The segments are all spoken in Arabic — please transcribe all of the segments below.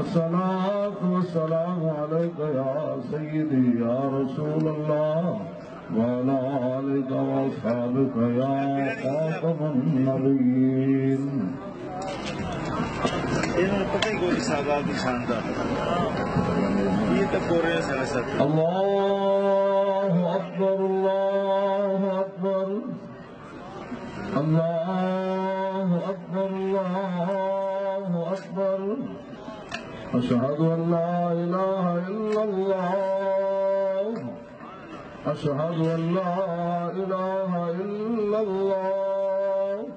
الصلاة والسلام علیکہ یا سیدی یا رسول الله، وعلى آلك وأصحابك یا خاتم النبیین اللہ اکبر اللہ اکبر اللہ اکبر اللہ اکبر أشهد أن لا إله إلا الله. أشهد أن لا إله إلا الله.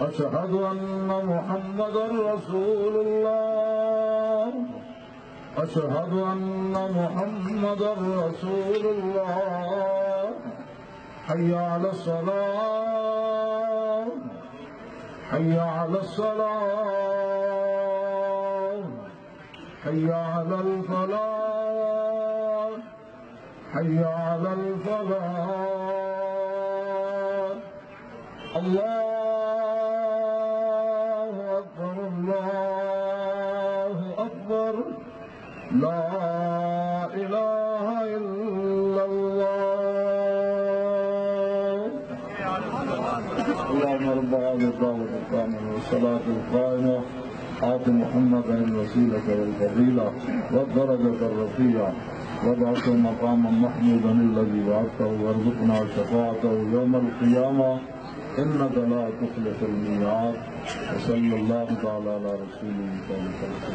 أشهد أن محمدا رسول الله. أشهد أن محمدا رسول الله. حي على الصلاة. حي على الصلاة. حي على الفلاح حي على الفلاح. الله أكبر الله أكبر. لا إله إلا الله. اللهم رب الكاملة والصلاة القائمة. آت محمدا الوسيلة والفضيلة والدرجة الرفيعة وابعث مقاما محمودا الذي وعدته وارزقنا شفاعته يوم القيامة إنك لا تخلف الميعاد وصلى الله تعالى على رسوله صلى الله عليه وسلم.